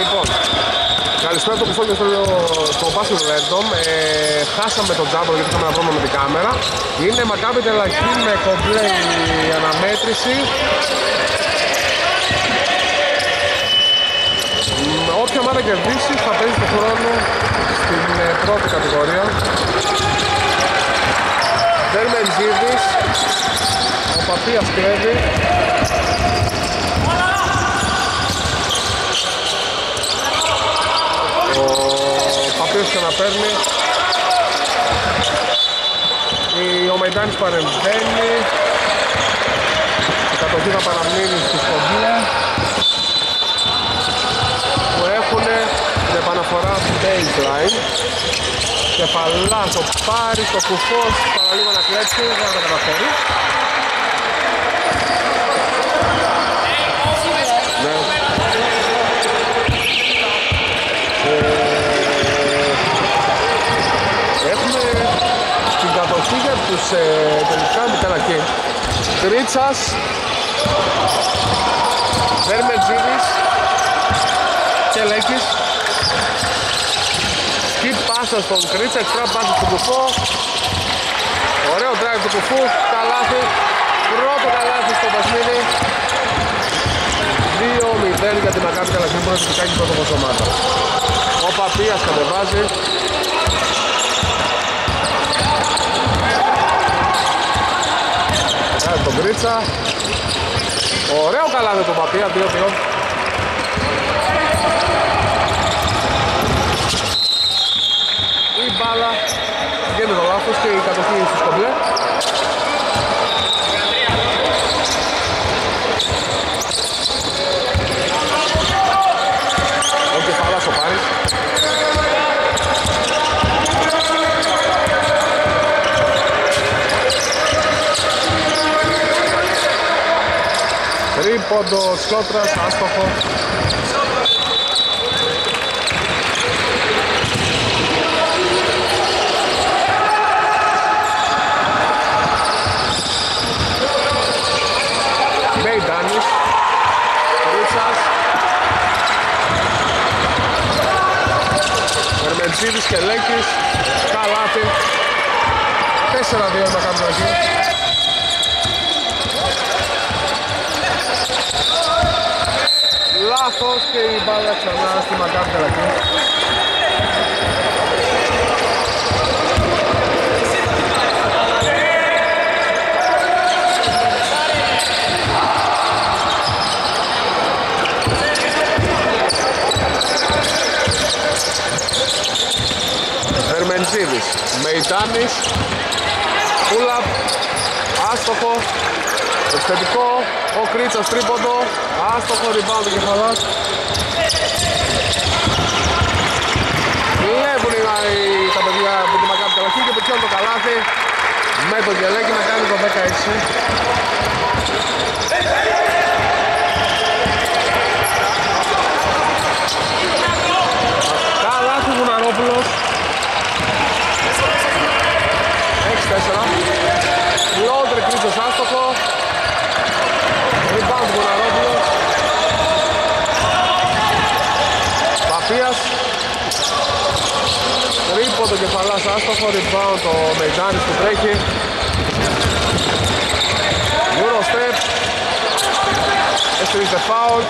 Λοιπόν, καλησπέρα το κουφό και στο, στο Μπάσκετ Random. Ε, χάσαμε τον τζάμπο γιατί είχαμε ένα πρόβλημα με την κάμερα. Είναι Μακάβι Τελαχή με κομπλέ η αναμέτρηση. Όποια ομάδα κερδίσει θα παίζει το χρόνο στην ε, πρώτη κατηγορία. Δέρμεν Ζίδης, ο Παπίας κλέβει. Ο Παπίας ξαναπαίρνει. Ο Μαϊντάνης παρεμβαίνει. Η κατοχή θα παραμείνει στη σκοντία που έχουν την επαναφορά baseline. Κεφαλάς ο Πάρης, ο Κουφός, παραλίγο να κλέψει, δεν θα τα καταφέρει. Ναι. Ε, έχουμε την κατοχή για τους ε, τελικά Μητέλακη. Τρίτσας, Βερμετζίδης και Λέκης. Skip πάσα στον Κρίτσα, εξτρά πάσα στον Κουφό. Ωραίο drive του Κουφού, καλάθι. Πρώτο καλάθι στο παιχνίδι. 2-0 για τη Μακάβη Καλαθή που είναι φυσικά και πρώτο ομάδα. Ο Παπίας κατεβάζει. Κάνει τον Κρίτσα. Ωραίο καλάθι του Παπία, 2-2. Η μπάλα γίνεται το λάθος και η κατοχή στους κομπλέ. Ο κεφαλάς ο Πάρης. Τρίποντο Σκότρας, άστοχο. Μεϊντάνης, Ρίτσας, Ερμεντσίδης και Λέκης, Καλάθι, 4-2 να κάνουμε εκεί. Λάθος και η μπάλα ξανά στη Μακάβη Καλακή. Βερμεντζίδης, Μεϊτάνης, Πούλαπ, άστοχο, επιθετικό, ο Κρίτσας τρίποντο, άστοχο rebound του κεφαλάς. Βλέπουν οι, οι- τα παιδιά από τη Μακάπη Καλαχή και πετυχαίνουν το καλάθι. Με τον Γελέκη να κάνει το 16. Καλάθι Βουναρόπουλος. 6-4. Λόντρε Κρίτσος άστοχο. Rebound Βουναρόπουλος. Παπίας. Τρίποντο κεφαλάς άστοχο. Rebound ο Μεϊτάνης που τρέχει. Euro step. Έστριζε φάουλ.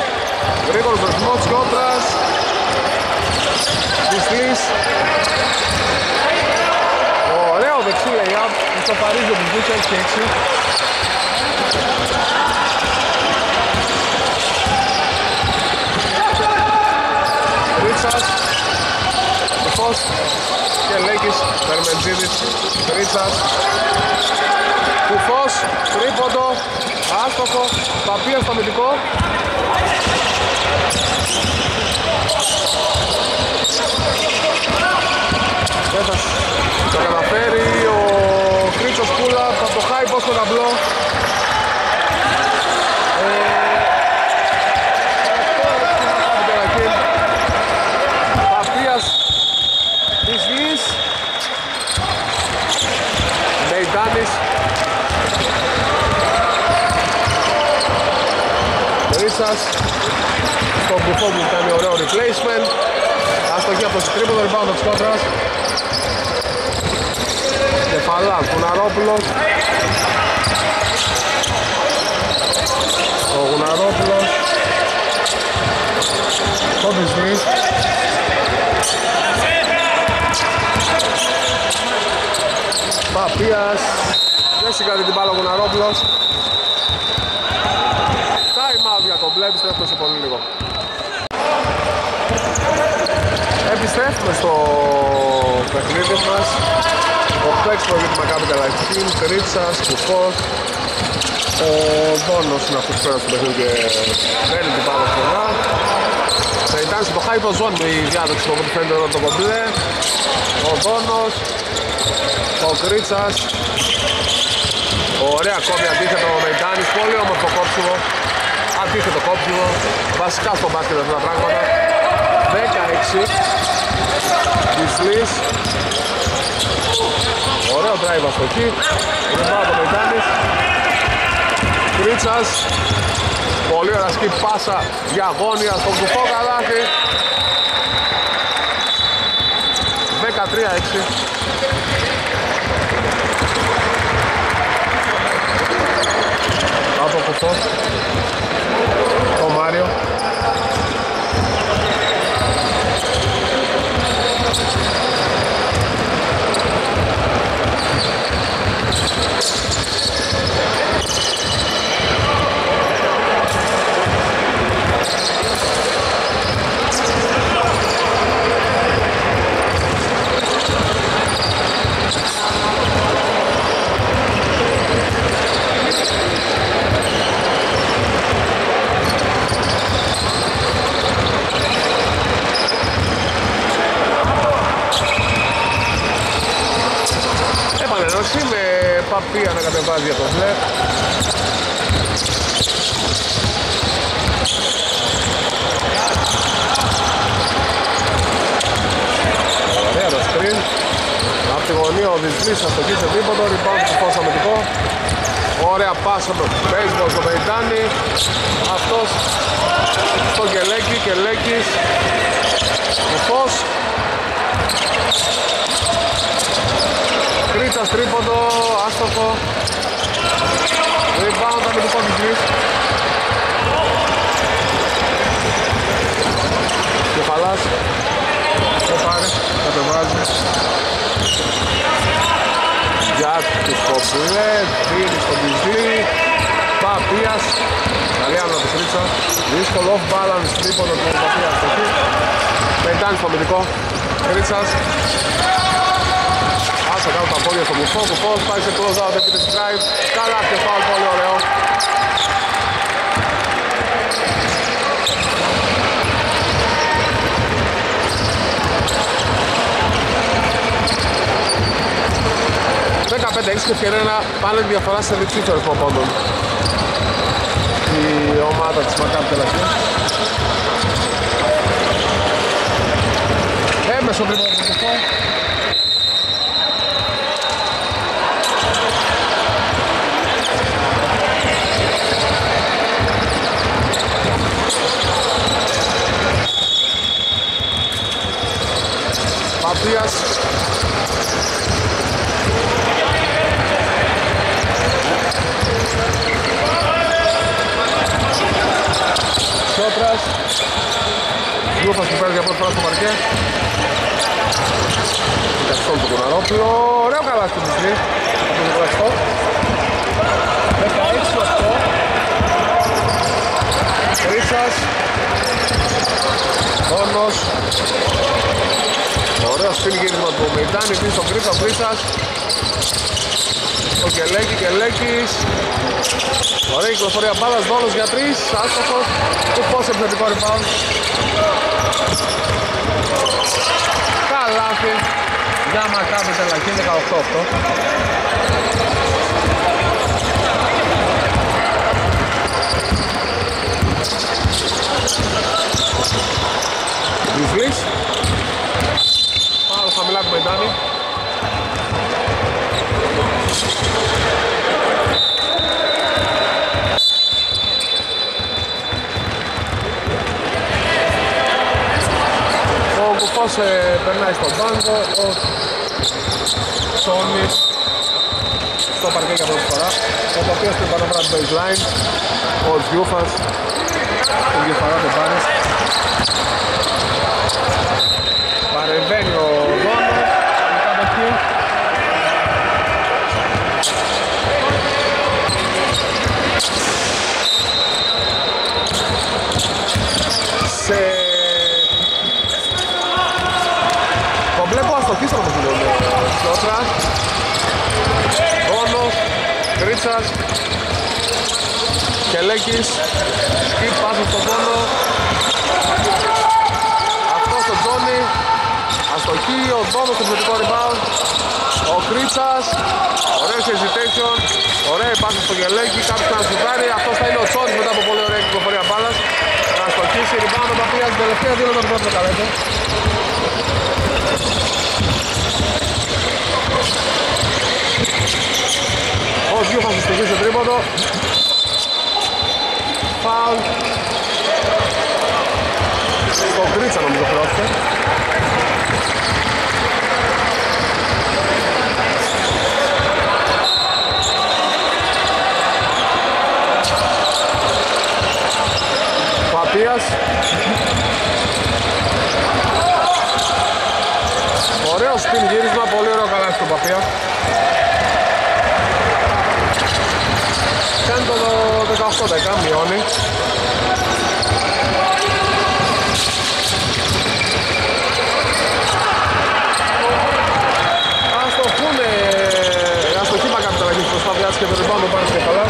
Γρήγορος δροσμός της κόντρας. Δυσλής. Ωραίο δεξί lay-up. Ισοφαρίζει ο Μπουζούκ 6 και 6. Ρίτσας. Κουφός. Και Λέκης. Περμεντζίδης. Ρίτσας. Κουφός. Τρίποντο. Άστοχο. Παπίας στο αμυντικό. Δεν θα το καταφέρει ο Κρίτσος Κούλα από το high post στο ταμπλό. Ε, τώρα τι να κάνει τώρα εκεί. Παπίας της Λύς. Μεϊντάνης. Ρίτσας. στον κουφό που κάνει ωραίο replacement. Αστοχή από το τρίποδο, rebound της κόντρας. Κεφαλάς, Γουναρόπουλος. Ο Γουναρόπουλος. Κόμπις Μις. Παπίας. Δεν συγκρατεί την μπάλα ο Γουναρόπουλος. Time out για τον μπλε, επιστρέφουμε σε πολύ λίγο. Επιστρέφουμε στο παιχνίδι μας. Ο Παίξπρο για τη Μακάβη Τελαχήν, Κρίτσας, Κουφός. Ο Δόνος είναι αυτός που πέρασε στο παιχνίδι και παίρνει την μπάλα πολλά. Θα ήταν στο high zone η διάδοξη που φαίνεται εδώ το κομπλέ. Ο Δόνος, ο Κρίτσας. Ωραία κόμπη αντίθετο ο Μεϊτάνης, πολύ όμορφο κόψιμο. Αντίθετο κόψιμο, βασικά στο μπάσκετ αυτά τα πράγματα. 16 Βυσλής Ωραίο drive αστοχή Ριμπάω το Μεϊτάνης Κρίτσας. Πολύ ωραία σκι πάσα για αγώνια στο κουφό καλάθι 13-6 Από κουφό Το Μάριο Επανενώση με παπία να κατεβάζει για τον φλερ. Ωραία το screen. Απ' τη γωνία ο Δυσλής αστοχή σε τίποτα, rebound του φως αμετικό. Ωραία πάσα με baseball στο Βεϊτάνι. Αυτός στο Κελέκι, Κελέκης. Ο Φως. Κρίτσας τρίποντο, άστοχο. Rebound αμυντικός της Γης. Κεφαλάς. Το πάρει, κατεβάζει. Για τους κομπλές, δίνει στον Μπιζλή. Παπίας. Καλή άμυνα του Κρίτσα. Δύσκολο off balance τρίποντο του Παπίας εκεί. Πεντάνει στο αμυντικό. Κρίτσας. Άσε κάτω τα πόδια στο μπουφό, μπουφός πάει σε close out επί της drive. Καλά και φάουλ, πολύ ωραίο. Δέκα και ευκαιρία να πάνε διαφοράς σε διψήφιο αριθμό πόντων. Η ομάδα της Μακάβη Τελαχή. Έμεσο τρίπον από το Ματίας Σιώτρας Λούφας που παίρνει για πρώτη φορά στο παρκέ Καστόν του Κοναρόπουλο Ωραίο καλά στην μικρή Από τον Καστό 16-8 Ρίτσας. Τόνος Ωραίος σπιν γύρισμα του Μεϊτάνη πίσω στον Κρίστα Κρίστας Ο Κελέκης, Κελέκης. Ωραία κυκλοφορία μπάλας, δόλος για τρεις Άστοχος, του πώς επιθετικό rebound. Καλάθι για Μακάβη Τελαχή 18-8 Grizzlies χαμηλά του Μεντάνη. Αυτός ε, περνάει στον πάγκο, ο Σόνις στο παρκέ για πρώτη φορά. Ο οποίος στην πανόφρα του baseline, ο Γιούφας, την διαφορά του Πάνης. Παρεμβαίνει ο Δόνος, η κατοχή. Σε... Το βλέπω αστοχής από τον Σιώτρα. Δόνος, Κρίτσας, Κελέκης, τι πάση στον Δόνο. Αυτό στον Τζόνι, αστοχή, ο Δόνος στο επιθετικό rebound. Ο Κρίτσας, ωραίο hesitation, ωραία πάση στο Κελέκη, κάποιος να σουτάρει. Αυτός θα είναι ο Τσόνις μετά από πολύ ωραία κυκλοφορία μπάλας. Να αστοχίσει, rebound ο Παπίας, τελευταία δύο λεπτά του πρώτου Ο Γιου θα συστηγήσει το τρίποντο. Φάουλ. Στο Κρίτσα νομίζω πρόκειται. Παπίας. Ωραίο σπιν γύρισμα, πολύ ωραίο καλά στον Παπία. 18 μειώνει. Αστοχούνε, αστοχή μακαπιταλαγής προσπάθειάς και το rebound πάνω και καλά.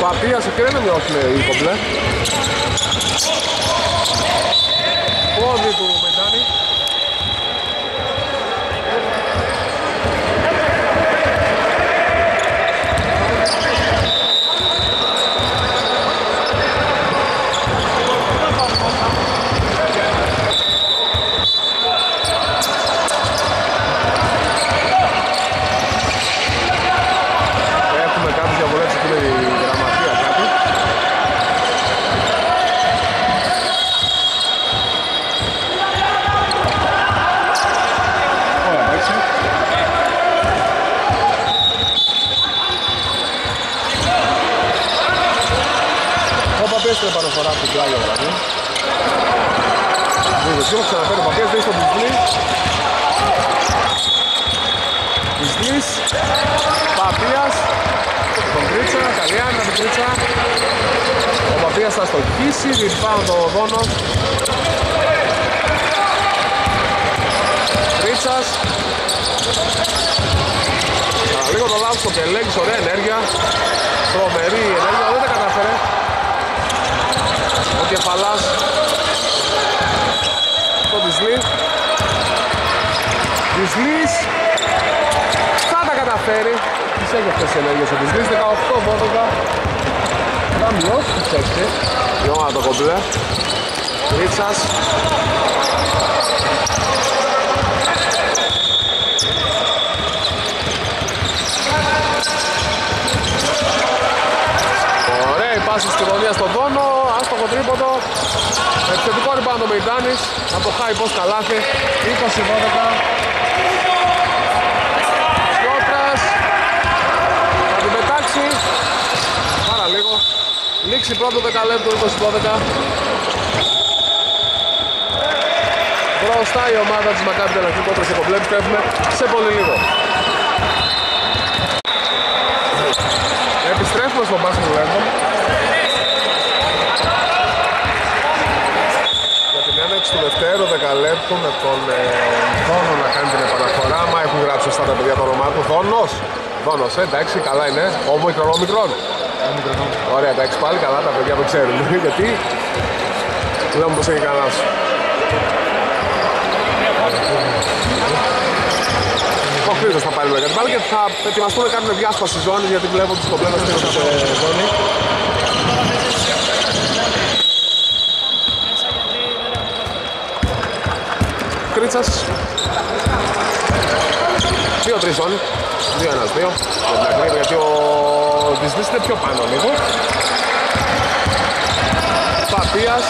Παπίας, ευκαιρία να όχι η κομπλέ. Πόδι του Μετάνη. Έχουμε κάποιες διαβολές εκεί με τη γραμματεία κάτι. Ωραία, εντάξει. Ο Παπές την επαναφορά του πλάγιο δηλαδή. Δίδε, τι ξαναφέρει ο Παπές, δίνει στον Μπισλή. Μπισλής, Παπίας, τον Κρίτσα, καλή άμυνα του Κρίτσα. Ο Παπίας θα στοχίσει, rebound ο Δόνος. Κρίτσας. Λίγο το λάθος στο Κελέγης, ωραία ενέργεια. Τρομερή ενέργεια, δεν τα κατάφερε. Ο Κεφαλάς. Το Μπισλή. Μπισλής. Θα τα καταφέρει. Τις έχει αυτές τις ενέργειες ο Μπισλής. 18-12. Θα μειώσει τις έξι. Ιωάννα το κομπλέ. Ρίτσας. Ωραία η πάση στη γωνία στον Δόνο, άστοχο τρίποντο. Επιθετικό rebound ο Μεϊντάνης, από το high post καλάθι, 20-12. Σιώτρας, θα την πετάξει, πάρα λίγο. Λήξη πρώτο δεκαλέπτου, 20-12. Μπροστά η ομάδα της Μακάμπη Τελαχή κόντρα σε κομπλέ, επιστρέφουμε σε πολύ λίγο. Επιστρέφουμε στο μπάσκετ του Λέντον. Για την έναρξη του δευτέρου δεκαλέπτου με τον ε, Δόνο να κάνει την επαναφορά. Μα έχουν γράψει σωστά τα παιδιά το όνομά του. Δόνος. Δόνος, ε, εντάξει, καλά είναι. Όμικρον, όμικρον. Ωραία, εντάξει, πάλι καλά τα παιδιά το ξέρουν. Γιατί; Λέμε πως έχει καλά σου. Ο Χρήστος θα πάρει λέγατε πάλι και θα ετοιμαστούμε να κάνουμε διάσπαση ζώνης γιατί βλέπω τους κομπλένες πίσω σε ζώνη. Κρίτσας. Δύο-τρεις ζώνη. Δύο ένας δύο. Για την ακρίβεια γιατί ο Δυσμής είναι πιο πάνω λίγο. Παπίας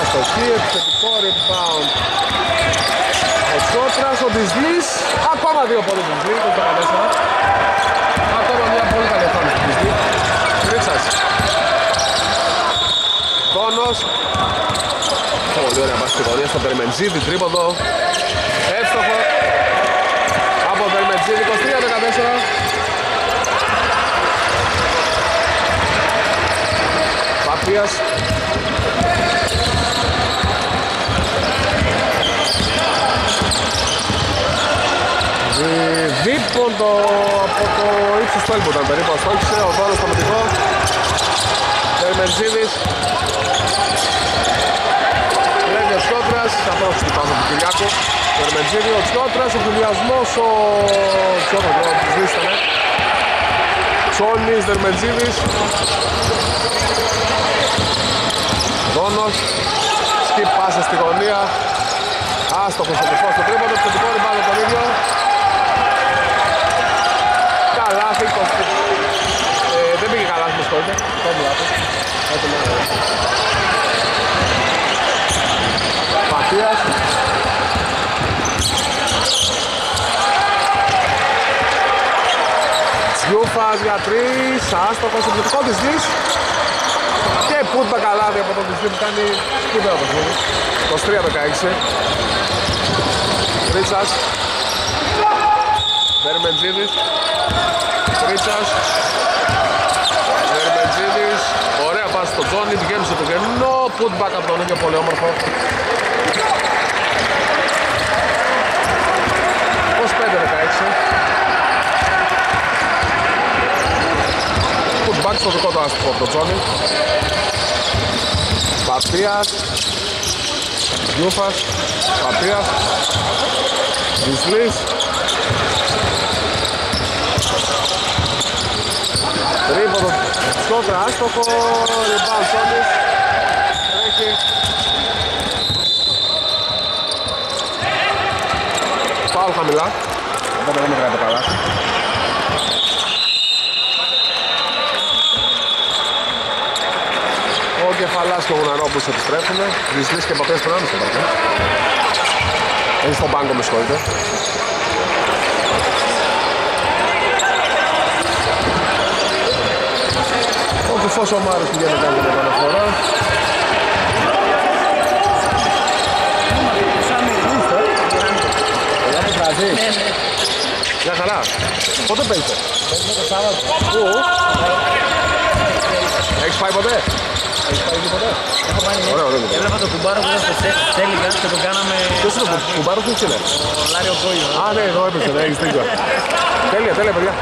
Αστοχή, επιθετικό rebound Ο Σκότρας, ο Δυσλής Ακόμα δύο πόδες Δυσλή, το 14 Ακόμα μια πολύ καλή εμφάνιση του Δυσλή Ρίτσας Τόνος Πολύ ωραία πάση στο Περμεντζίδη, τρίποδο Εύστοχο. Από Περμεντζίδη, 23-14 Παπίας Δίποντο από το ύψος του έλμπου ήταν περίπου αστόχησε, ο Δόρος στο μετικό Τερμεντζίδης Λέγει ο Σκότρας, απρόψη του πάνω του Κυριάκου Τερμεντζίδη, ο Σκότρας, ο Κυριασμός, ο Σκότρας, ο Κυριασμός, ο Τσόνης, Δερμεντζίδης Δόνος. Σκυπ πάσα στη γωνία. Άστοχος ο Μιχός στο τρίποντο Θετικό ριμπάνω τον ίδιο. Καλάθι ε, Δεν πήγε καλάθι με σκόρτε Το μου λάθος Ματίας Σιούφας για τρεις Άστοχος επιθετικό της γης και πούτ μπακαλάδι από τον Κουσλή που κάνει σπουδαίο παιχνίδι. 23-16. Ρίτσας. Βερμεντζίδης. Ρίτσας. Βερμεντζίδης. Ωραία πάση στο Τζόνι, βγαίνει στο πηγαίνω. Πούτ μπακ από τον ίδιο πολύ όμορφο. Back στο δικό του άστοχο από τον Τζόνι. Παπίας Γιούφας. Παπίας Βυσλής Τρίποδο Σκότρα άστοχο. Ριμπάν Σόνης Τρέχει. Πάω χαμηλά. Οπότε δεν μετράει το καλά Κεφαλάς και ο Γουναρόπουλος επιστρέφουν. Βυσλής και Παπές τον άλλο στο παρκέ. Είναι στον πάγκο με συγχωρείτε. Ο Κουφός ο Μάρος πηγαίνει κάνει την επαναφορά. Μια χαρά. Πότε παίζετε; Παίζουμε το Σάββατο. Πού; Έχεις πάει ποτέ; Έχεις πάει εκεί ποτέ. Έχω πάει ναι. Ωραίο, ωραίο. Έβλεπα το κουμπάρο που ήταν στο Τέλιγκα και το κάναμε... Ποιος είναι ο κουμπάρος, ποιος είναι; Ο Λάριο Κόιο. Α, ναι, εδώ έπαιζε, ναι, έχεις δίκιο. Τέλεια, τέλεια, παιδιά.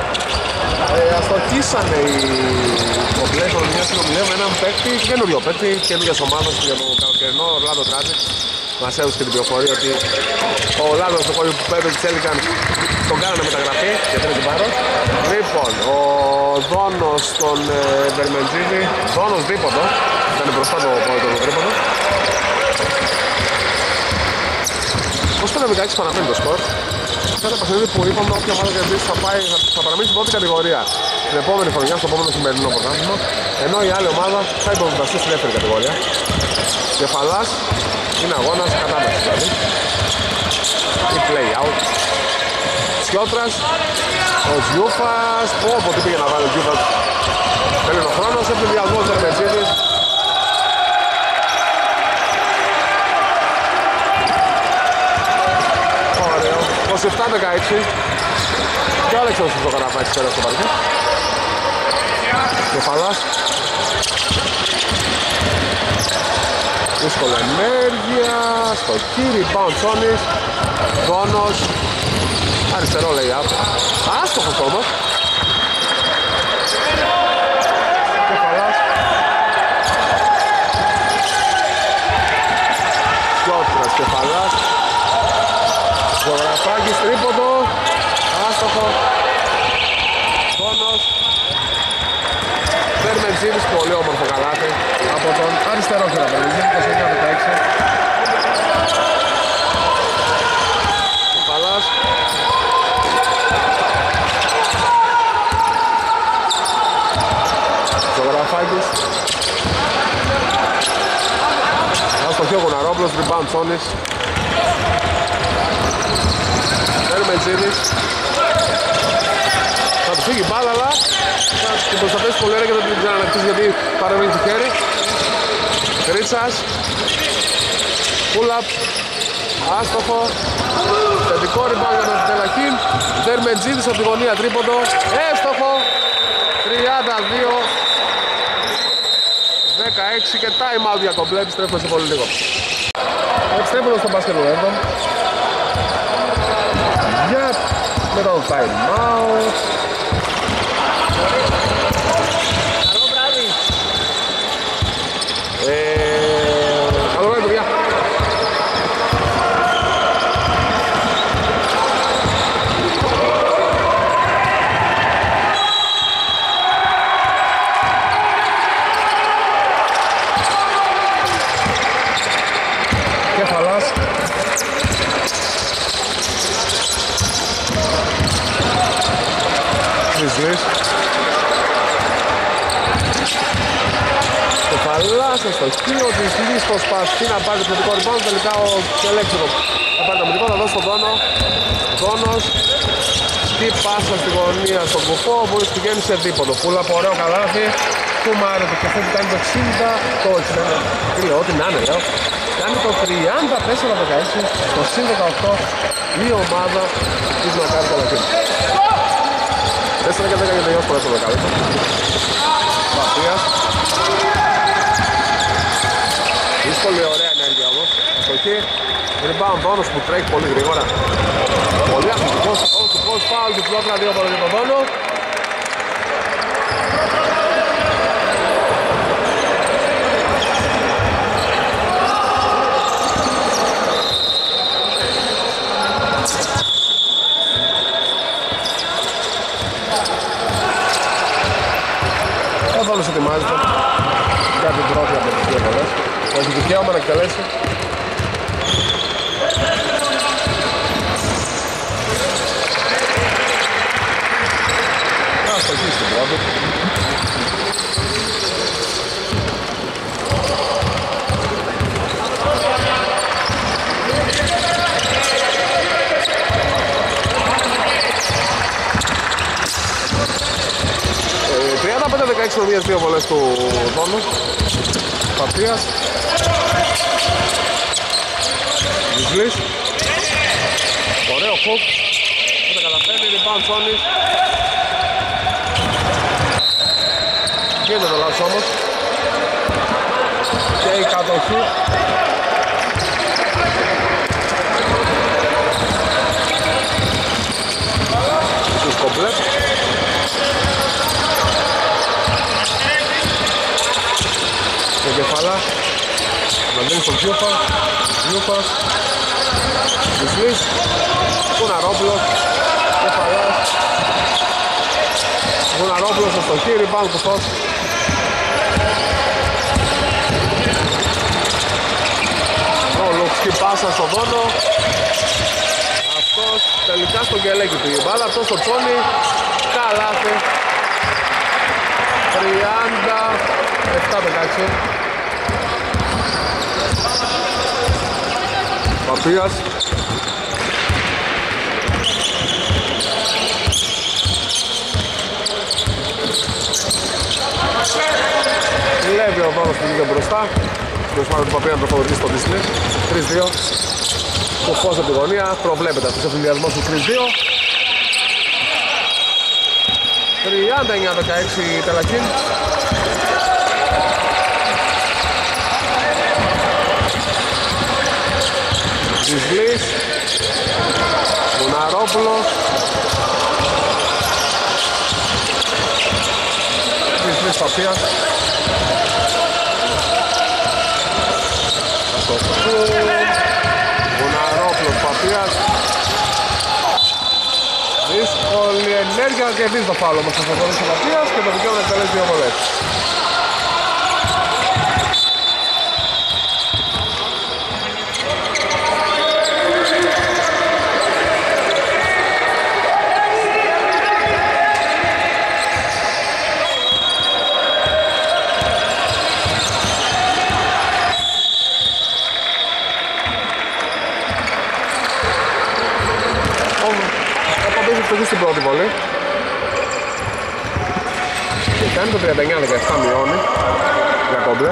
Ε, αστοχήσανε οι κομπλές με μια συνομιλία με έναν παίκτη, καινούριο παίκτη, καινούριας ομάδας για το καλοκαιρινό Ορλάντο Τράτζικ. Μας έδωσε και την πληροφορία ότι ο Λάδος στο κόλλο που έπαιζε Τσέλικαν τον κάνανε μεταγραφή και δεν την πάρω. Λοιπόν, ο Δόνος στον ε, Βερμεντζίδη, Δόνος δίποτο, ήταν μπροστά το πρώτο το τρίποντο. Πώς πέρα 16 παραμένει το σκορ. Σε ένα παιχνίδι που είπαμε όποια ομάδα κερδίσει θα, πάει, θα, θα παραμείνει στην πρώτη κατηγορία την επόμενη χρονιά, στο επόμενο σημερινό πρωτάθλημα. Ενώ η άλλη ομάδα θα υποβιβαστεί στη δεύτερη κατηγορία. Κεφαλάς είναι αγώνας κατάμεση δηλαδή. Ή play out. Σιώτρας, ο Ζιούφας, πω πω τι πήγε να βάλει ο Ζιούφας. Θέλει ο χρόνος, έπρεπε διασμός Δερμετζίδης. Ωραίο, 27-16. Και ο Αλεξάνδρος το καραφάκι πέρα στο παρκή. Κεφαλάς. Δύσκολη ενέργεια, στο κύρι, bounce Τσόνης, Δόνος, αριστερό λέει up, άστοχος όμως. Κεφαλάς. Κιότρας κεφαλάς. Ζωγραφάκης τρίποντο, άστοχο. Δόνος. Δερμετζίδης, πολύ όμορφο μάτι από τον αριστερό χειραμπελίδη, 29-16. Ο Παλάς. Ζωγραφάκης. Άστοχη ο Γοναρόπλος, rebound Τσόνης. Φέρει Μετζίδης. Θα του φύγει μπάλα, αλλά την προστατεύσει πολύ ωραία και θα την ξανανακτήσει γιατί παρέμεινε το χέρι. Ρίτσας. Pull up. Άστοχο. Θετικό rebound για τον Τελακίν. Δερμετζίδης από τη γωνία τρίποντο. Έστοχο. 32. 16 και time out για κομπλέ. Επιστρέφουμε σε πολύ λίγο. Επιστρέφουμε στο μπάσκετ εδώ. Για μετά το time out. Στο σκύλο της Λύς προσπαθεί να πάρει το θετικό rebound τελικά ο Κελέξικο θα πάρει το αμυντικό, θα δώσει τον Δόνο Δόνος τι πάσα στη γωνία στον κουφό που πηγαίνει σε δίποτο Φούλα από ωραίο καλάθι. Του Μάριο το κεφέ που κάνει το 60 το 60 τι λέω, ό,τι να είναι λέω. Κάνει το 34-16 το συν 18 η ομάδα της Μακάρης Καλακίνου 4 και 10 για τελειώσει πρώτο δεκάλεπτο Παπίας Δύσκολη ωραία ενέργεια όμως. Αστοχή. Rebound Δόνος που τρέχει πολύ γρήγορα. Πολύ αθλητικός. του post foul του πλότρα δύο από τον Δόνο. Ο Δόνος ετοιμάζεται για την πρώτη από τις δύο βολές έχει δικαίωμα να εκτελέσει. Να στοχίσει την πρώτη. Ε, 35-16 νομίες δύο βολές του Δόνου Παπίας Βυσλής Ωραίο χοκ. Δεν τα καταφέρνει, rebound Σόνης Γίνεται το λάθος όμως. Και η κατοχή. Τους κομπλέτ Και κεφάλα Αναδίνει στον Γιούφα Γιούφας Βυσλής Γουναρόπουλος Κεφαλάς Γουναρόπουλος στο χείρι πάνω του φως. Ο Λουξκή πάσα στον πόνο Αυτός τελικά στον Κελέκη πήγε μπάλα αυτός στο τσόνι Καλάθι 37-16 Παπίας Λέβει ο Βάνος που βγήκε μπροστά. Προσπάθει του Παπία να προχωρήσει στο Disney. 3-2 Το φως από τη γωνία. Προβλέπεται αυτός ο φιλιασμός του 3-2 39-16 Τελακίν Ζυσλής Μουναρόπουλος Ζυσλής Παπίας. Μουναρόπουλος Παπίας. Δύσκολη ενέργεια και δεις το φάλο μας. Στο Παπίας και το δικαίωμα να εκτελέσει δύο βολές 39-17 μειώνει για κόμπλε.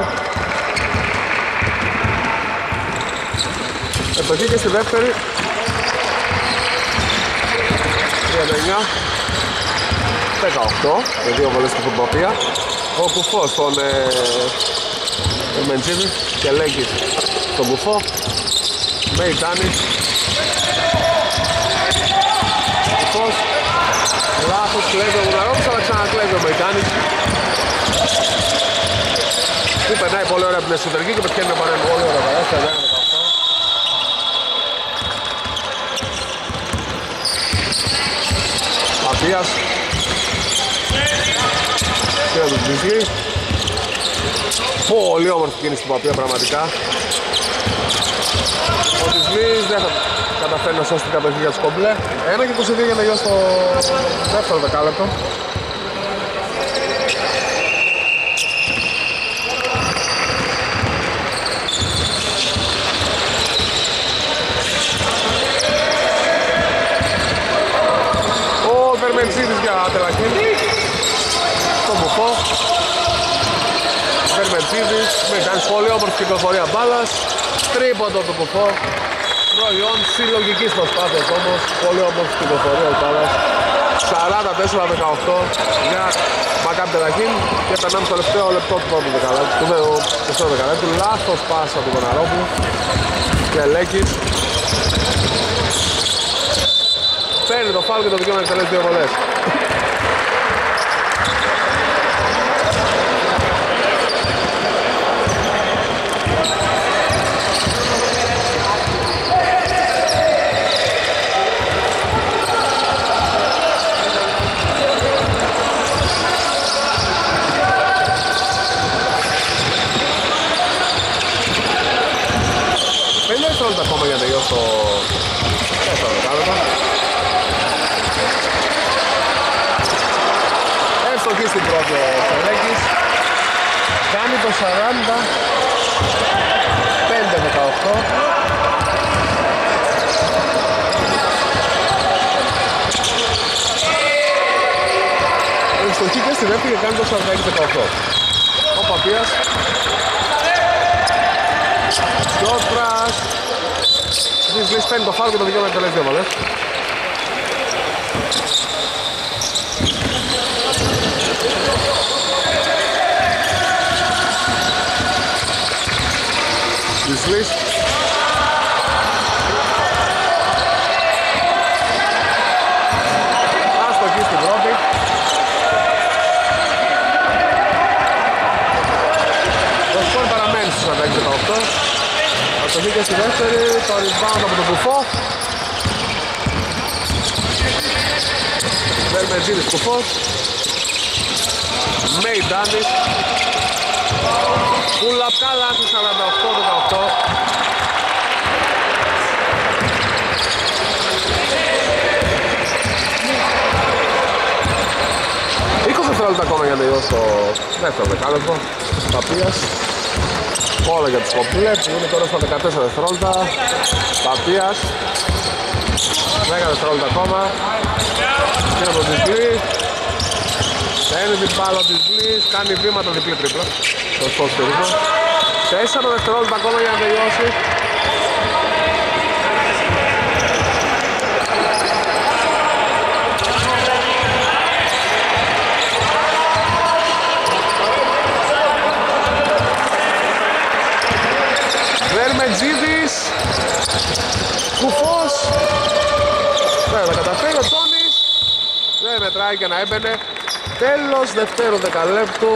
Εποχή και στη δεύτερη. 39 18 με δύο βολές στην φωτοπία. Ο Κουφός στον ε, Μεντζίδης και λέγει στον Κουφό. Μεϊτάνης. Κουφός. Λάθος. Κλέβει ο Γουναρόπης αλλά ξανακλέβει ο Μεϊτάνης. Που περνάει πολύ ωραία από την εσωτερική και πετυχαίνει να πάρει πολύ ωραία παράσταση. Ματίας. Πέρα του Τζίσλι Πολύ όμορφη κίνηση του Παπία πραγματικά. Ο Τζίσλις δεν θα καταφέρει να σώσει την κατοχή για τους κομπλέ 1 και 22 για να γιώσει το δεύτερο δεκάλεπτο. Μερσίδης για Τελακίνη Το μπουφό Βερμετζίδης με κάνει πολύ όμορφη κυκλοφορία μπάλας. Τρίποντο του μπουφό Προϊόν συλλογικής προσπάθειας. Όμως Πολύ όμορφη κυκλοφορία μπάλας 44-18 για Μακάμπ Τελακίν και περνάμε στο τελευταίο λεπτό του πρώτου δεκαλέπτου. Του δεύτερου δεκαλέπτου. Λάθος πάσα του Μοναρόπουλου και Λέκης. Παίρνει το φάουλ και το δικαίωμα να εκτελέσεις δύο βολές. Ακόμα για να τελειώσει το Αστοχή στην πρώτη ο Σελέκης Κάνει το 40 5-18 Ευστοχή και στη δεύτερη και κάνει το 46-18 Ο Παπίας Γιώτρας Δυσλής παίρνει το φάουλ και το δικαίωμα εκτελέσει δύο βαλές Βυσλής Άστοχη στην πρώτη Το σκορ παραμένει στους 46-18 Αστοχή και στη δεύτερη Το rebound από τον Κουφό Βερμετζίδης Κουφός Μεϊντάνης Κουλαπ λάθη 48-18 20 δευτερόλεπτα ακόμα για να τελειώσει το δεύτερο δεκάλεπτο Παπίας όλα για τους κοπλέ που είναι τώρα στα 14 δευτερόλεπτα. Παπίας 10 δευτερόλεπτα ακόμα. Και από την Τιπλή Παίρνει την μπάλα της Μπλής, κάνει βήματα διπλή τρίπλα. Σωστό στηρίζο 4 δευτερόλεπτα ακόμα για να τελειώσει Βερμετζίδης Κουφός Δεν θα καταφέρει ο Τόνης Δεν μετράει και να έμπαινε Τέλος δευτέρου δεκαλέπτου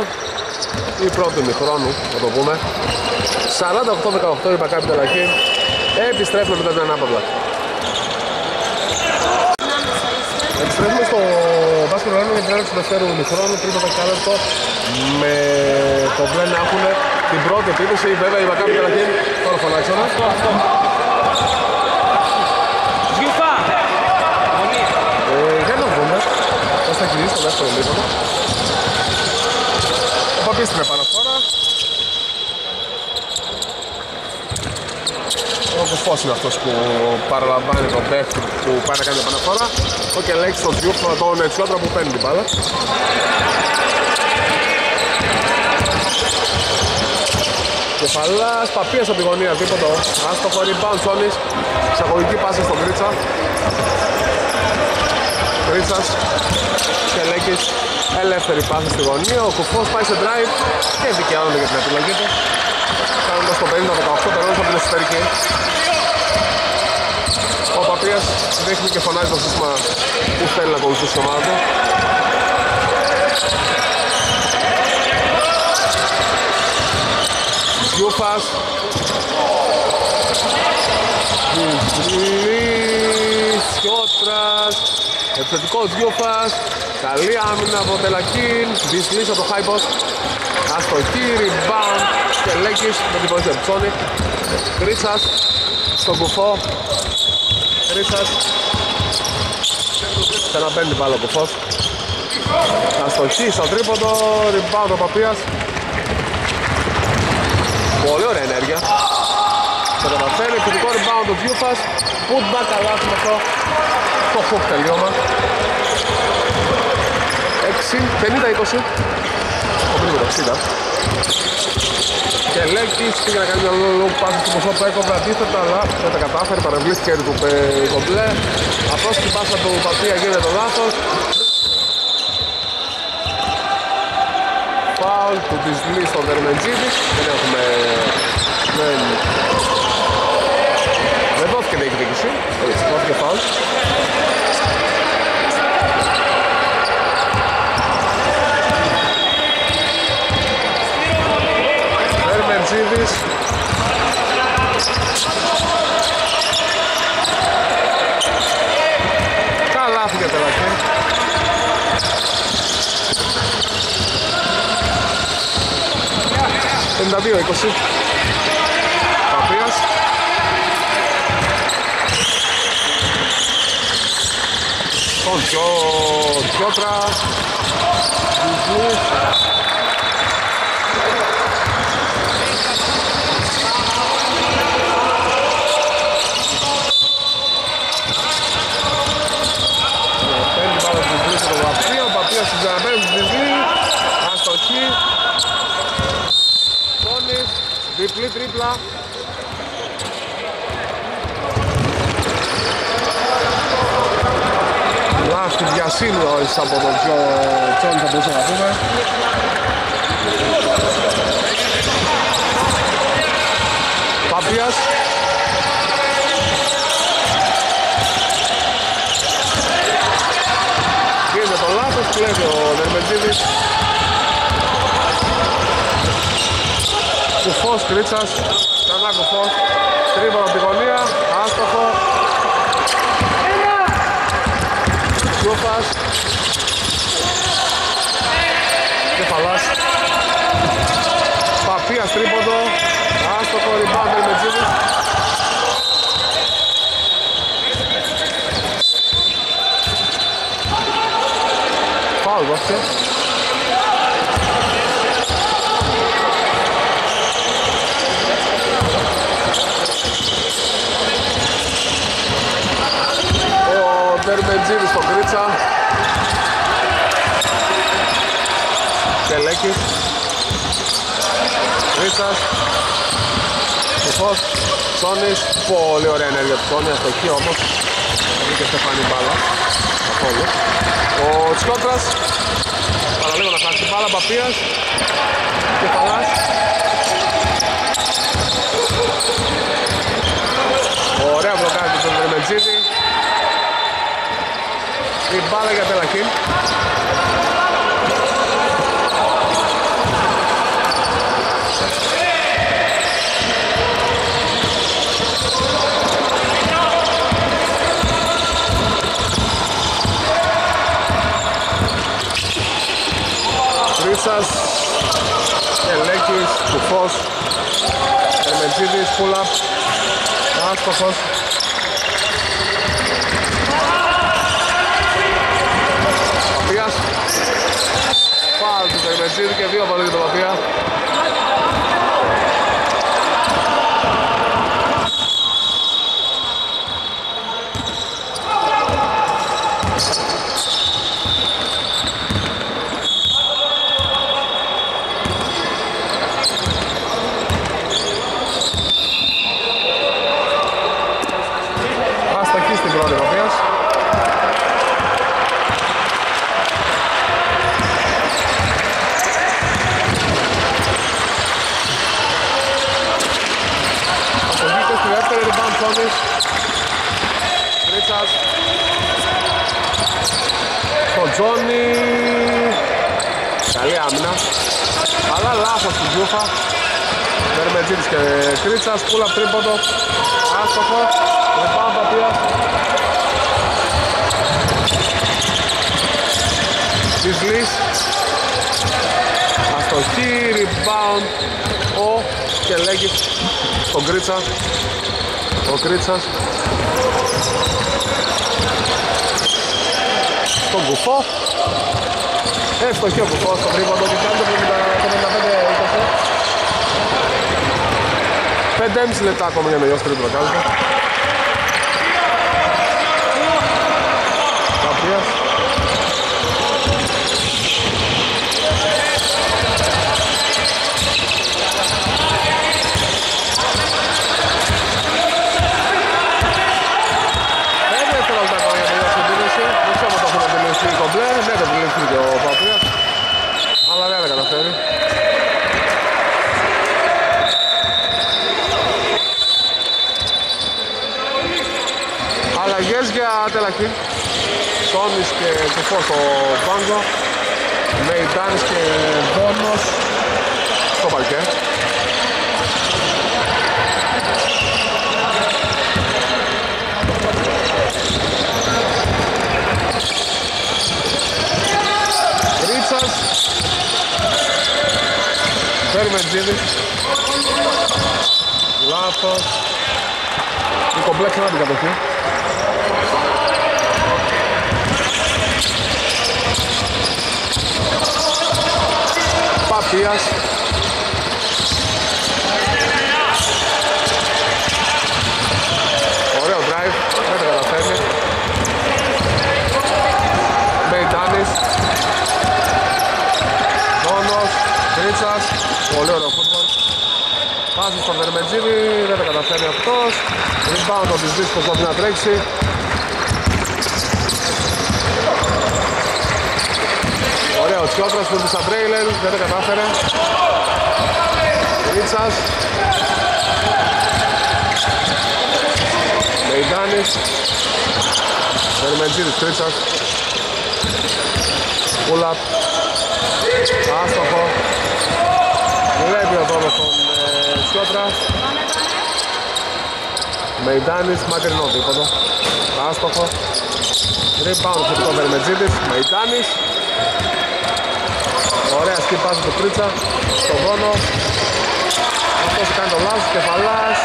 ή πρώτου μηχρόνου, να το πούμε. 48-18 η Μακάπη Τελαχή. Επιστρέφουμε μετά την ανάπαυλα. Επιστρέφουμε στο μπάσκετ Ρόνου για την έναρξη του δευτέρου μηχρόνου, τρίτο δεκάλεπτο με το μπλε να έχουν την πρώτη επίδοση. Βέβαια η Μακάπη Τελαχή τώρα φωνάξαμε. Ε, για να δούμε πώς θα κινήσει το δεύτερο μήχρονο. Παπίστην επαναφορά. Ο Κουφός είναι αυτός που παραλαμβάνει τον παίχτη που πάει να κάνει επαναφορά. Ο Κελέκης τον Διούφο, τον Ετσιότρα που παίρνει την μπάλα. Κεφαλάς, παπίας από τη γωνία, τίποτα. Άστοχο rebound Σόνης, εισαγωγική πάση στον Κρίτσα. Κρίτσας, Κελέκης, ελεύθερη πάση στη γωνία. Ο Κουφός πάει σε drive και δικαιώνεται για την επιλογή του. Κάνοντας το 50-18 περνώντας από την εσωτερική. Ο Παπίας δείχνει και φωνάζει το σύστημα που θέλει να ακολουθήσει η ομάδα του. Γιούφας Βουζλής Σιώτρας Επιθετικός Γιούφας Καλή άμυνα από Τελακίν Βυσλής από το high post. Αστοχή, rebound και Λέκης με την βοήθεια του Τσόνι. Κρίτσας στον κουφό. Κρίτσας Ξαναπαίνει την μπάλα ο κουφός. Αστοχή στο τρίποντο, rebound ο Παπίας Πολύ ωραία ενέργεια. Το καταφέρει, επιθετικό rebound του Viewfast. Putback, καλά με αυτό. Το hook τελείωμα. 6, 50-20. Ο πριν 60. Και Λέκης πήγε να κάνει μια λόγο πάση στο ποσό που έκοβε αντίθετα, αλλά δεν τα κατάφερε, παρεμβλήθηκε του κομπλέ. Απλώς την πάσα του Παπία γίνεται το λάθος. Φάουλ του Τισλή στον Δερμεντζίδη. Δεν έχουμε... Δεν... Δεν δόθηκε διεκδίκηση. Δόθηκε φάουλ. Δερμεντζίδης. Καλά φύγε τελακή. 52-20 Παπίας Τον Τσιότρα Ζουζού Παίρνει πάρα του Ζουζού στο Παπία, ο Παπίας στην ξαναπαίρνει του Ζουζού Αστοχή Διπλή τρίπλα. Λάστη διασύνδοης από τον πιο τσόνι θα μπορούσαμε να πούμε. Παπίας. Γίνεται το λάθος, κλέβει ο Δερμεντζίδης. Κουφός Κρίτσας, ξανά κουφός, τρίπον από τη γωνία, άστοχο. Σούφας. Κεφαλάς. Παπίας τρίποντο, άστοχο, ριμπάντερ με τζίδης. Φάουλ δόθηκε. Μπεντζίδης στον Κρίτσα. Τελέκης Κρίτσας Κουφός Σόνης Πολύ ωραία ενέργεια του Σόνη Αστοχή όμως. Και στεφάνι μπάλα. Καθόλου. Ο Τσικότρας Παραλίγο να χάσει την μπάλα Παπίας Κεφαλάς. Ωραία μπλοκάρι του τον Βερμεντζίδη η μπάλα για Τελαχίν. Ρίτσας, Ελέκης, Κουφός, Ερμετζίδης, Πούλαπ, Άστοχος, Μεσίδη και δύο βαλίδι πελατεία. Σόνης Ρίτσας Το Τζόνι Καλή άμυνα. Αλλά λάθος του Γιούφα Βερμετζίδης και Κρίτσας Πούλα τρίποντο. Άστοχο. Ρεπάμπα Παπίας Βυσλής Αστοχή Rebound. Ο και λέγεις στον Κρίτσας. Ο Κρίτσας. Στον Κουφό Εύστοχη ο Κουφός στο τρίποντο και κάνει το 55-20 5,5 λεπτά ακόμα για να λιώσει το τρίτο δεκάλεπτο Παπίας Σόνης και Κουφός στο Βάγκο Μεϊτάνης και Δόνος στο παρκέ Ρίτσας. Βερμεντζίδης Λάθος. Η κομπλέξ να την κατοχή Ματίας Ωραίο drive, δεν το καταφέρνει. Μπεϊτάνης Νόνος, Τρίτσας Πολύ ωραίο φούτμπολ. Πάση στον Βερμετζίδη, δεν το καταφέρνει αυτός. Rebound ο Μπισδίσκος να τρέξει Ωραίο Τσιόπρας που στα τρέιλερ, δεν το κατάφερε. Ρίτσας. Μεϊντάνης. Βερμεντζίδης, Τρίτσας. Πούλαπ. Άστοχο. Βλέπει ο δόμος τον Τσιόπρα. Μεϊντάνης, μακρινό δίποτο. Άστοχο. Rebound και το Βερμετζίδης, Μεϊντάνης. Ωραία σκύπαση του Κρίτσα στον πόνο Αυτός κάνει το λάθος, κεφαλάς.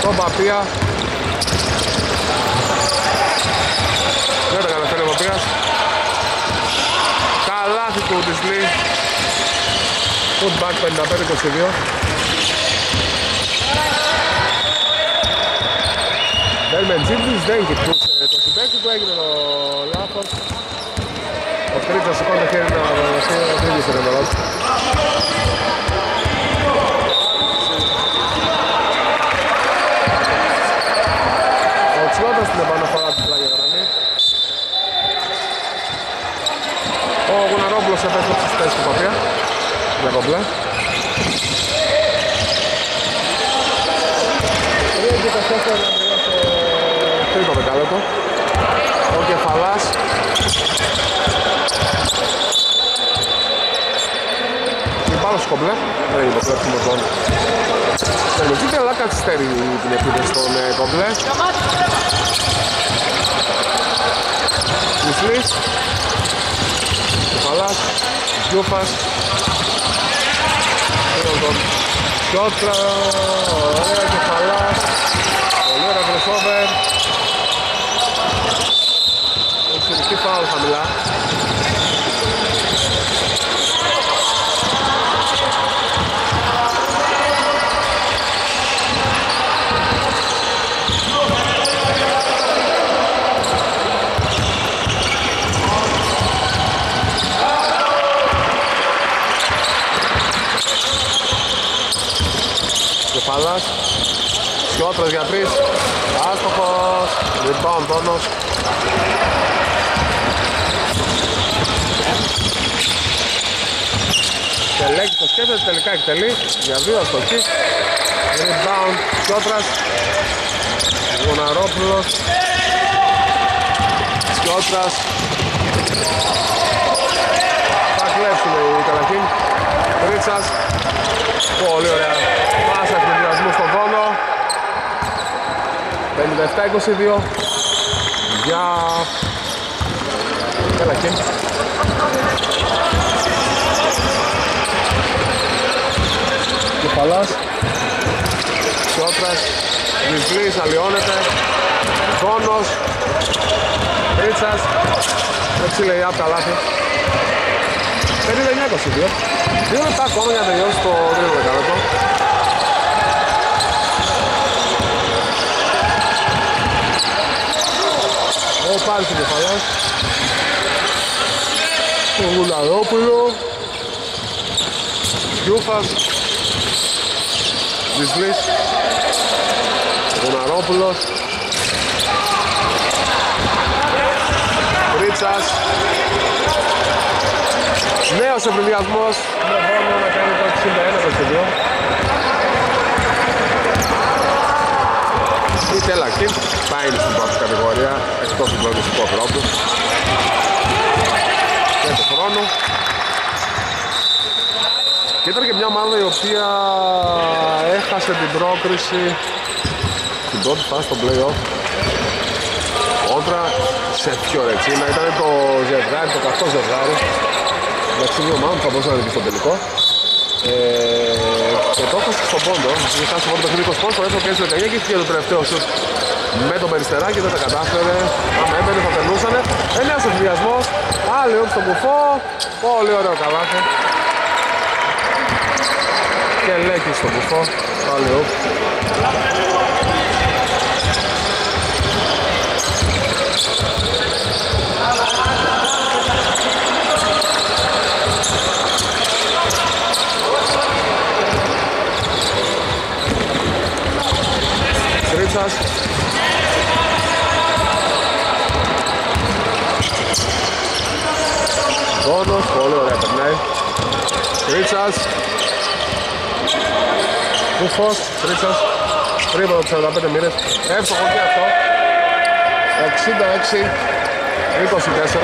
Στον Παπία. Δεν το καταφέρει ο Παπίας Καλάθι του Ντισλή Footback 55-22 Μπέλμεντζίμπης δεν κοιτούσε το συμπέκτη του έγινε το λάθος ο τρίτος σηκώνει το χέρι να δώσει το ρεβολό. Ο Τσιώτας την επαναφορά του πλάγια γραμμή. Ο Γουναρόπουλος επέστρεψε στη θέση του Παπία. Για κομπλέ. Ρίχνει το στέφερ να τελειώσει το τρίτο δεκάλεπτο. Ο Κεφαλάς πάνω στο κομπλέ. Δεν είναι το κλέψιμο τον Θερμοκίτη, αλλά καθυστερεί την επίθεση στον ε, κομπλέ. Μισλής. Κεφαλάς. Γιούφας. Τον Κιότρα. Ωραία κεφαλάς. Πολύ ωραία crossover. Εξαιρετική φάουλ χαμηλά. Κεφαλάς Σιώτρος για τρεις Άστοχος Λοιπόν τόνος Και λέγει το σκέφτεται τελικά εκτελεί Για δύο αστοχή Rebound, Σιώτρας. Γοναρόπουλος. Σιώτρας. Θα κλέψουν οι Καλακίν. Ρίτσας. Πολύ ωραία. Πάσα εκμετριασμού στον Βόνο. 57-22. Για... Καλακίν. Κεφαλάς Σιώτρας Μισλής αλλοιώνεται. Βόνος Ρίτσας. Έτσι λέει απ' τα λάθη. 59-22 Δύο. Λεπτά ακόμα για να τελειώσει το τρίτο δεκάλεπτο. Ο Πάρης ο κεφαλάς Ο Γουλαρόπουλο Γιούφας Δυσλής Γοναρόπουλος Ρίτσας. Νέος εμβολιασμός. Με χρόνο να κάνει το 61 το σχεδίο Η Τελακίν πάει στην πρώτη κατηγορία εκτός του πρώτου του και του χρόνου και ήταν και μια ομάδα η οποία έχασε την πρόκριση στην πρώτη φάση στο play-off κόντρα σε Φιωρετσίνα. Ήταν το ζευγάρι, το καυτό ζευγάρι μεταξύ δύο ομάδων που θα μπορούσε να δει στο τελικό. Ε, και το έχασε στον πόντο. Είχε χάσει το παιχνίδι 20 πόντο, το έφυγε και 19 και είχε το τελευταίο σου με τον Περιστεράκη δεν τα κατάφερε. Αν έμενε θα περνούσανε. Ένα συνδυασμό, άλλη όχι στον κουφό. Πολύ ωραίο καλάθι και Λέκη στο μπουφό, πάλι όπ. Τρίτσας Τόνος, πολύ ωραία περνάει. Τρίτσας Κούφος, Τρίτσας, τρίποδο 45 μοίρες, εύστοχο και αυτό. 66-24.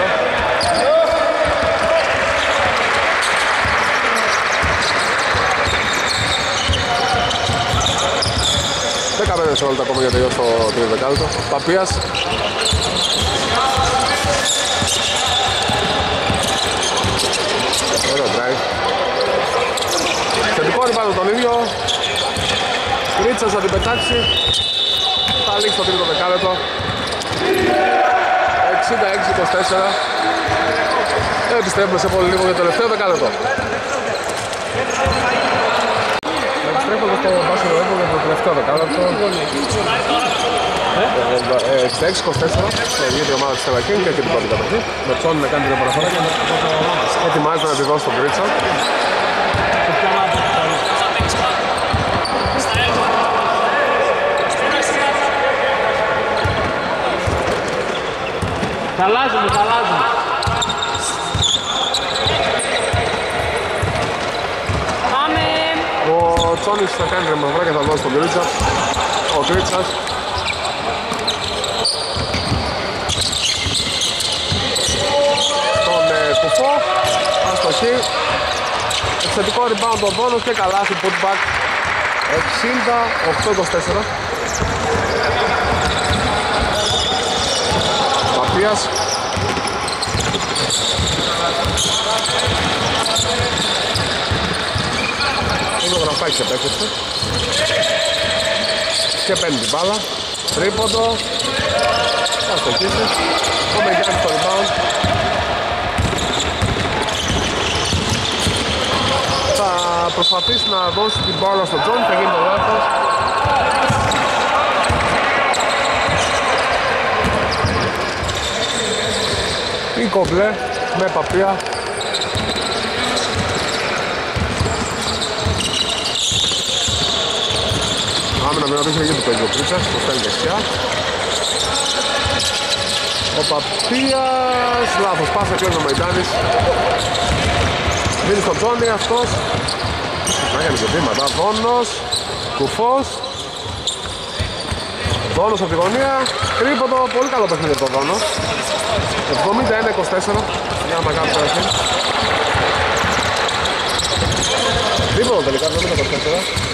Δεκαπέντε δευτερόλεπτα ακόμα για τελειώσει το τρίτο δεκάλεπτο. Παπίας. Ωραίο drive. Θετικό ρηπάνω τον ίδιο. Ρίτσας θα την πετάξει. Θα λήξει το τρίτο δεκάλεπτο. 66-24. Επιστρέφουμε σε πολύ λίγο για το τελευταίο δεκάλεπτο. Επιστρέφουμε στο μπάσκετ ρεύμα για το τελευταίο δεκάλεπτο. 66-24 στο ίδιο ομάδα της Τελακίν και την πρώτη κατοχή. Με ψώνει να κάνει την επαναφορά και ετοιμάζεται να τη δώσει στον Κρίτσα. Θα αλλάζουμε, θα αλλάζουμε. Πάμε. Ο Τσόνης θα κάνει ρεμαυρά και θα δώσει τον Κρίτσα. Ο Κρίτσας. Τον ε, Κουφό. Αστοχή. Εξαιρετικό rebound τον Δόνος και καλάθι putback. 68-24. Παπίας. Είναι ο Γραφάκης επέκρυψε. Και παίρνει την μπάλα. Τρίποντο. Θα αστοχήσει. Ο Μεγιάννης στο rebound. Θα προσπαθήσει να δώσει την μπάλα στον Τζον. Θα γίνει το λάθος. Η κομπλέ με παπία Άμενα με ρωτήσω γιατί το παίζει ο Πρίτσας, το στέλνει δεξιά. Ο Παπίας, λάθος πάσα κλέβει ο Μαϊντάνης. Δίνει στον Τζόνι αυτός. Να κάνει και βήματα, Βόνος. Κουφός Δόνος από τη γωνία Τρίποντο, πολύ καλό παιχνίδι το Δόνο 71-24 Για να μακάρι το έχει Τρίποντο τελικά, 70-24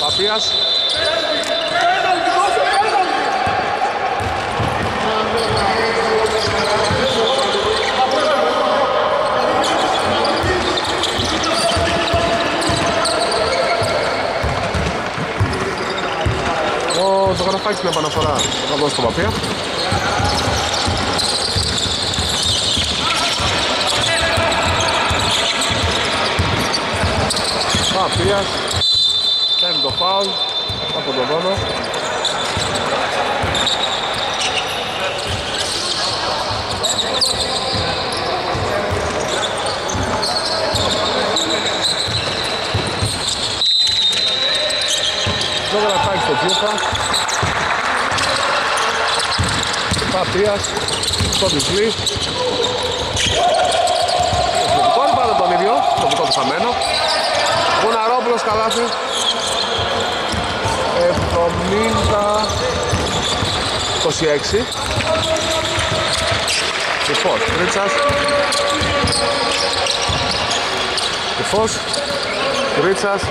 Παπίας. Ο ζωγραφάκης με επαναφορά. Θα δώσει το παπία. Παπίας Κάνει το φάουλ. Από τον Δόνο Ζωγραφάκης στο Τζούφα Παπίας στο Τισλή Το rebound τον ίδιο, το δικό του χαμένο Γουναρόπουλος καλάθι 70 26 Τυφός, Τρίτσας Τυφός, Τρίτσας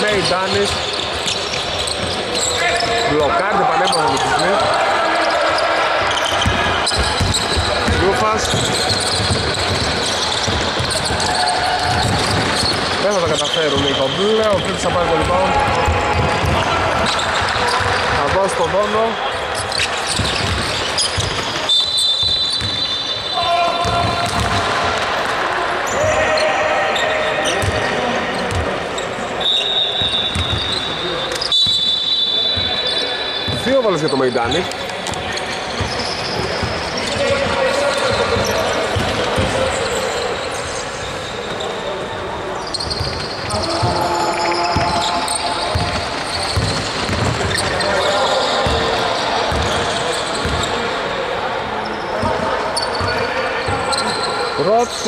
Μεϊντάνης Μπλοκάρτε πανέμορφα με τη Σμιθ Ρούφας Δεν θα τα καταφέρουν οι κομπλέ, ο Φρίτς θα πάρει το rebound Θα δώσει τον δόνο Δύο βάλες για το Μεϊντάνι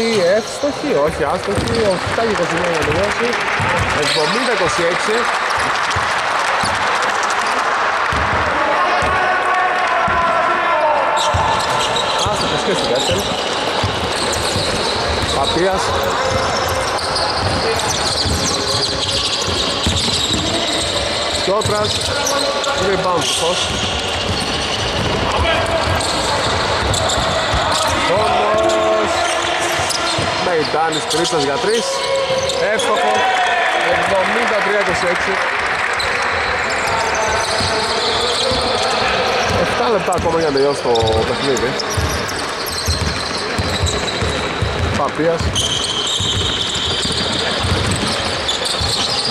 Πρώτη εύστοχη, όχι άστοχη, ο Στάγη 29 να τελειώσει 70-26 Άστοχος και στη δεύτερη Παπίας Σιώτρας Rebound του Φως. Τόνος Μεϊντάνης Κρίτσας για τρεις Εύστοχο. 73-26 7 λεπτά ακόμα για να τελειώσει το παιχνίδι. Παπίας.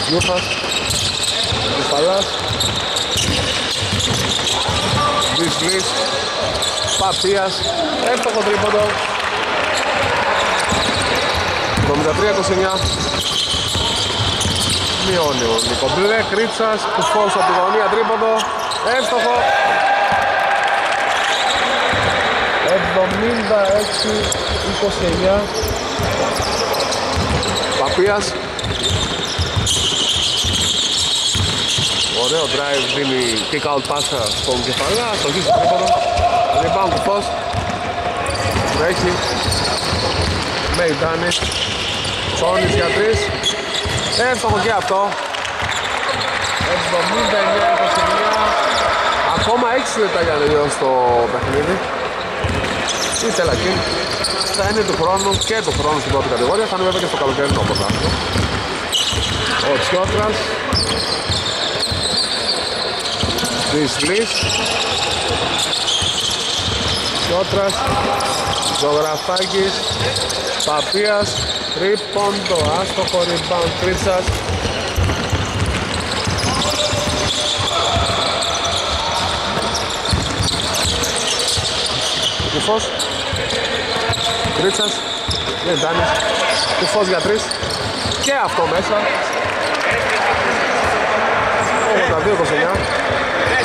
Γιούφας Κουσταλάς Βυσλής Παπίας. Εύστοχο τρίποντο. 73-29 Μειώνει ο Νικομπλέ Κρίτσας Κουφός από τη γωνία τρίποντο Εύστοχο. 76-29 Παπίας. Ωραίο drive δίνει kick out πάσα στον κεφαλά στο γύσο τρίποδο Rebound του Φως Τρέχει. Μεϊντάνης Τσόνης για τρεις. Εύστοχο και αυτό. 79-29 Ακόμα 6 λεπτά για να τελειώσει το παιχνίδι. Η Τελακίν θα είναι του χρόνου και του χρόνου στην πρώτη κατηγορία. Θα είναι βέβαια και στο καλοκαιρινό πρωτάθλημα. Ο Τσιότρας. Δυσλής Τσιότρας. Ζωγραφάκης. Παπίας Τρίποντο άστοχο rebound Κρίτσας Κουφός Κρίτσας Δεν Ντάνης Κουφός για τρεις. Και αυτό μέσα. 82-29 82-29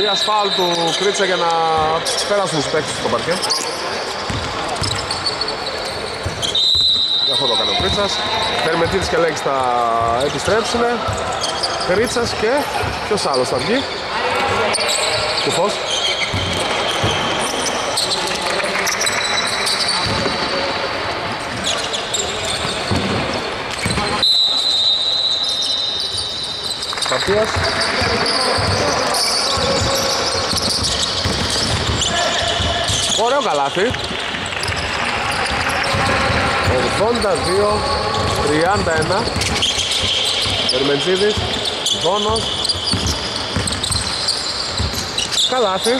Παπίας φάουλ του Κρίτσα για να πέρασουν τους παίκτες στο παρκέ. Αυτό το κάνει ο Κρίτσας. Δερμετίδης και Λέξ θα επιστρέψουν. Κρίτσας και ποιος άλλος θα βγει; Κουφός. Παπίας. Ωραίο καλάθι. 82-31 Ερμεντζίδης Δόνος Καλάθι 84-31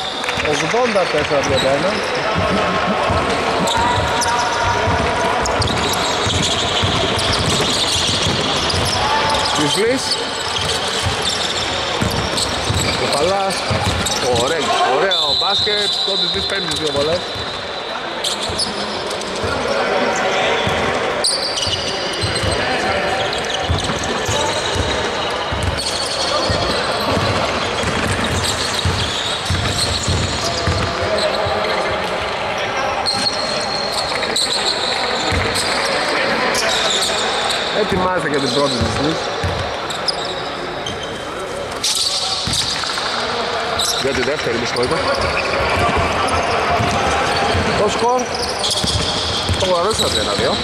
Τυσλής Κεφαλάς Ωραίο, ωραίο μπάσκετ Το Τυσλής παίρνεις τις δύο βολές. Ετοιμάζεται για την πρώτη της Για τη δεύτερη μισό Το σκορ. Το γνωρίζω 32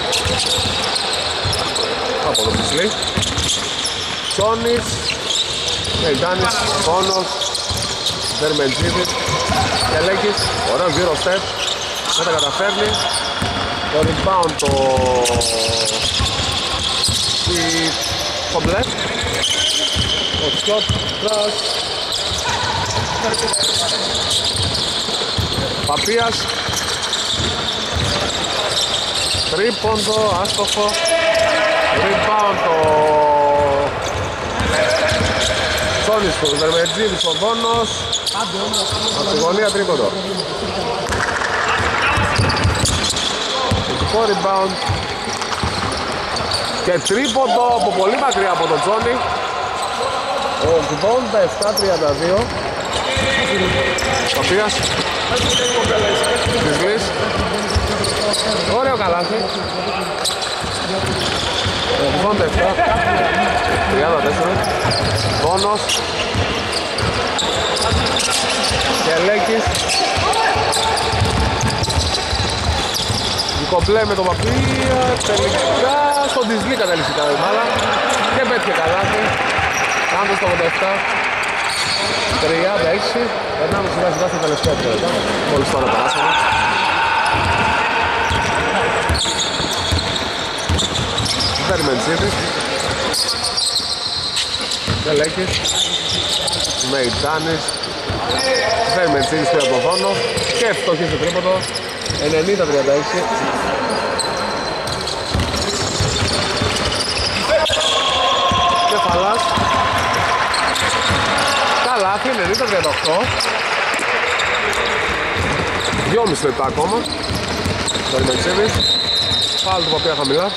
από το Μισλή Τσόνης Μεϊντάνης, Φόνος Δερμεντζίδης Κελέκης, ωραίο γύρο step δεν τα καταφέρνει. Το rebound το η Κομπλέ ο Σκιώτ Τρας Παπίας. Τρίποντο, άστοχο. Rebound το Σόνης του Δερμετζίδης ο Βόνος από τη γωνία τρίποντο. Ειδικό rebound. Και τρίποντο από πολύ μακριά από τον Τζόνι. 87-32 Παπίας Τυσλής Ωραίο καλάθι. 87 34 Πόνος. Κελέκης Κομπλέ με τον Παπία Τελικά στον Τυσλή κατέληξε η μπάλα Και πέτυχε καλάθι. Πάμε στο 87 36 Περνάμε σιγά σιγά στο τελευταίο λεπτό Μόλις τώρα περάσαμε. Δερμεντζίδης Τελέκης Μεϊτάνης Δερμεντζίδης πήρε από τον Δόνο Και φτωχή στο τρίποντο. 90-36 Κεφαλάς Καλάθι 90-38 Δυόμιση λεπτά ακόμα. Δερμεντσίδης Πάλι του παπία χαμηλά.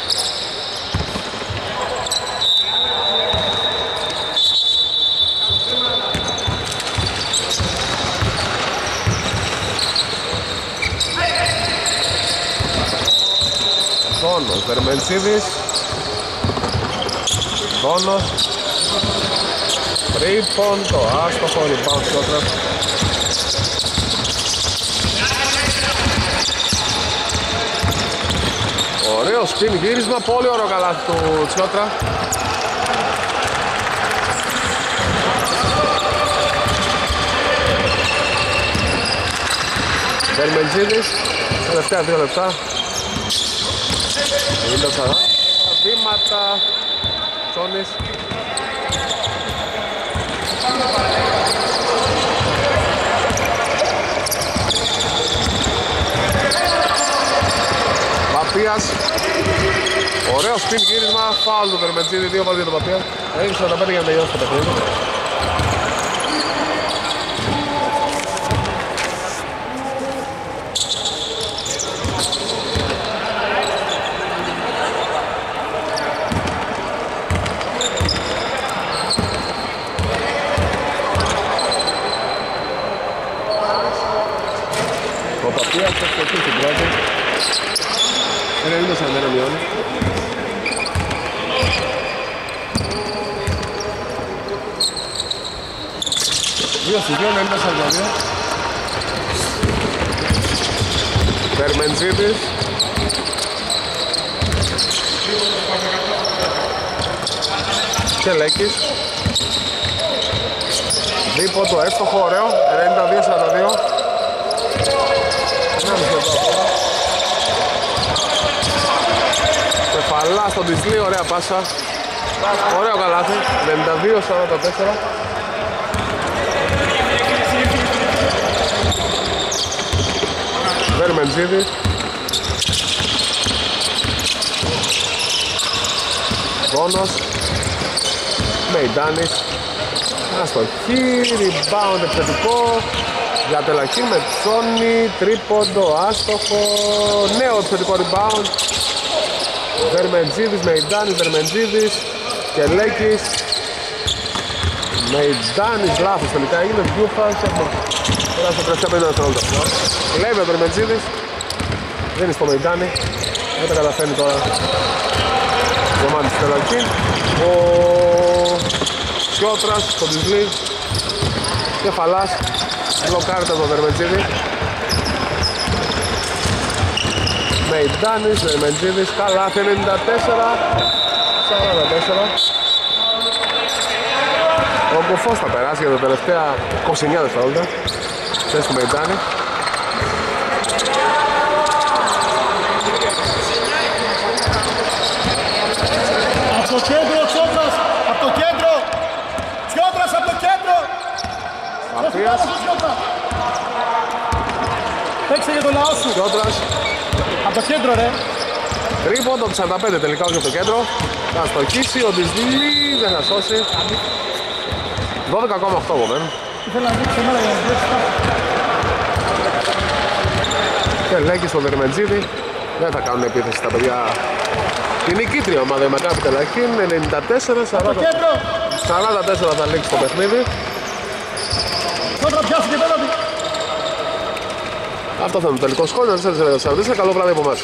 Δόνος, Δερμεντσίδης Δόνος Τρίπον, το άστοχο, rebound Τσιότρα Ωραίο σπιν γύρισμα, πολύ ωραίο καλάθι του Τσιότρα Δερμεντζίδης, τελευταία δύο λεπτά είναι το σαρά. Βήματα. Τσόνης. Παπίας. Ωραίο σπιν γύρισμα. Φάουλ του Βερμετζίδη. Δύο βάλει για τον Παπία. Έχει 45 για να τελειώσει το παιχνίδι. εκεί στην πρώτη. 90-41 μειώνει. Δύο στους δύο, 90-42. Περμεντζίδης. Και Λέκης. Δίποτο, εύστοχο, ωραίο. 92-42. Κεφαλά στον Τισλή, ωραία πάσα. Ωραίο καλάθι. 92-44. Βερμεντζίδης. Βόνος. Μεϊντάνης. Αστοχή, rebound επιθετικό. Για τελακή με Τσόνι, τρίποντο, άστοχο. Νέο επιθετικό rebound. Βερμεντζίδης, Μεϊντάνης, Βερμεντζίδης και Λέκης. Μεϊντάνης, λάθος τελικά έγινε, Βιούφας, έχουμε περάσει τα τελευταία 50 δευτερόλεπτα. Λέει ο Βερμεντζίδης, δίνει στο Μεϊντάνη, δεν τα καταφέρνει τώρα. Κομμάτι στην τελακή. Ο Σιώτρας, στον Τισλή, Κεφαλάς, μπλοκάρεται το Βερμεντζίδη. Μεϊντάνης, Βερμεντζίδης, καλά, 94, 44. Ο Κουφός θα περάσει για τα τελευταία 29 δευτερόλεπτα. Θέση του Μεϊντάνη. Από το κέντρο, Τσιόντρας! Από το κέντρο! Τσιόντρας, από το κέντρο! Μαφίας, Τσιόντρας! Παίξε για το λαό σου! Σιώτρας, Από το κέντρο, ρε! τρίποντο, 45 τελικά όχι από το κέντρο. Θα στοχίσει, ο Ντισλή δεν θα σώσει. 12,8 από μένα. Ήθελα να δείξω εμένα για να δείξω Και λέγει στο Βερμεντζίδη. Δεν θα κάνουν επίθεση στα παιδιά. Η νικήτρια ομάδα η Μακάπη Τελαχήν 94-40. Το κέντρο! 44 θα λήξει το παιχνίδι. Τσιόντρα, πιάσου και πέρα του! Αυτό θα είναι το τελικό σχόλιο. 4-44. Καλό βράδυ από εμάς.